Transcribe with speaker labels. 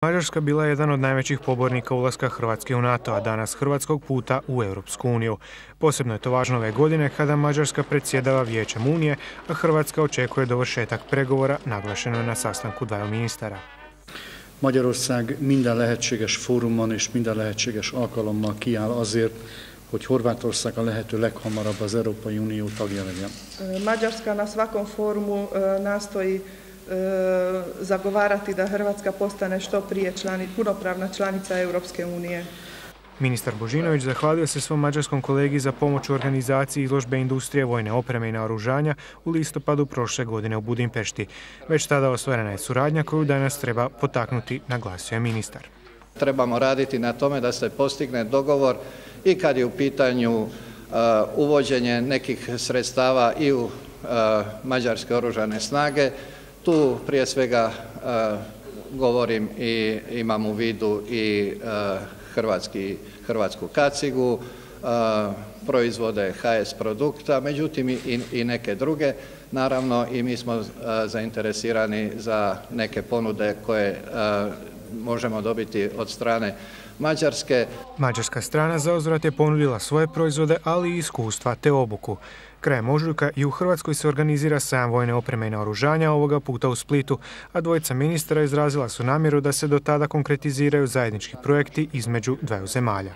Speaker 1: Mađarska bila je jedan od najvećih pobornika ulaska Hrvatske u NATO, a danas hrvatskog puta u Europsku uniju. Posebno je to važno ove godine kada Mađarska predsjedava Vijećem Unije, a Hrvatska očekuje dovršetak pregovora, naglašeno je na sastanku dvaju ministara.
Speaker 2: Magyarország minden lehetséges fórumon és minden lehetséges alkalommal kiáll azért, hogy Horvátország a lehető leghamarabb az Európai Unió tagja legyen.
Speaker 3: Mađarska na svakom forumu nastoji zagovarati da Hrvatska postane što prije člani, punopravna članica Europske unije.
Speaker 1: Ministar Božinović zahvalio se svom mađarskom kolegi za pomoć u organizaciji izložbe industrije vojne opreme i naoružanja u listopadu prošle godine u Budimpešti. Već tada ostvarena je suradnja koju danas treba potaknuti, naglasio je ministar.
Speaker 4: Trebamo raditi na tome da se postigne dogovor i kad je u pitanju uh, uvođenje nekih sredstava i u uh, mađarske oružane snage, tu prije svega e, govorim i imam u vidu i e, hrvatski, hrvatsku kacigu, e, proizvode HS produkta, međutim i, i neke druge. Naravno i mi smo zainteresirani za neke ponude koje možemo dobiti od strane Mađarske.
Speaker 1: Mađarska strana za uzvrat je ponudila svoje proizvode, ali i iskustva te obuku. Krajem ožujka i u Hrvatskoj se organizira sajam vojne opreme i naoružanja, ovoga puta u Splitu, a dvojica ministara izrazila su namjeru da se do tada konkretiziraju zajednički projekti između dvaju zemalja.